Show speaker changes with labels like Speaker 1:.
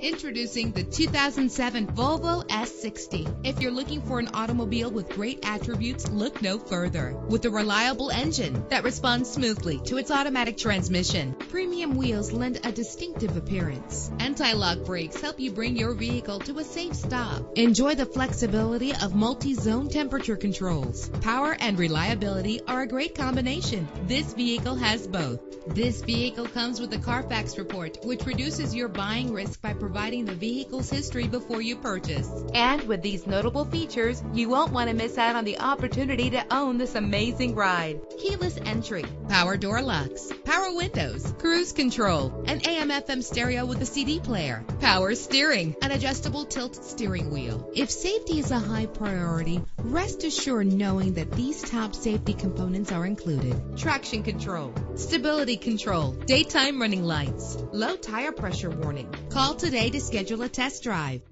Speaker 1: Introducing the 2007 Volvo S60. If you're looking for an automobile with great attributes, look no further. With a reliable engine that responds smoothly to its automatic transmission, premium wheels lend a distinctive appearance. Anti-lock brakes help you bring your vehicle to a safe stop. Enjoy the flexibility of multi-zone temperature controls. Power and reliability are a great combination. This vehicle has both. This vehicle comes with a Carfax report, which reduces your buying risk by providing the vehicle's history before you purchase. And with these notable features, you won't want to miss out on the opportunity to own this amazing ride. Keyless entry, power door locks, power windows, cruise control, an AM FM stereo with a CD player, power steering, an adjustable tilt steering wheel. If safety is a high priority, rest assured knowing that these top safety components are included. Traction control, stability control, daytime running lights, low tire pressure warning. Call today to schedule a test drive.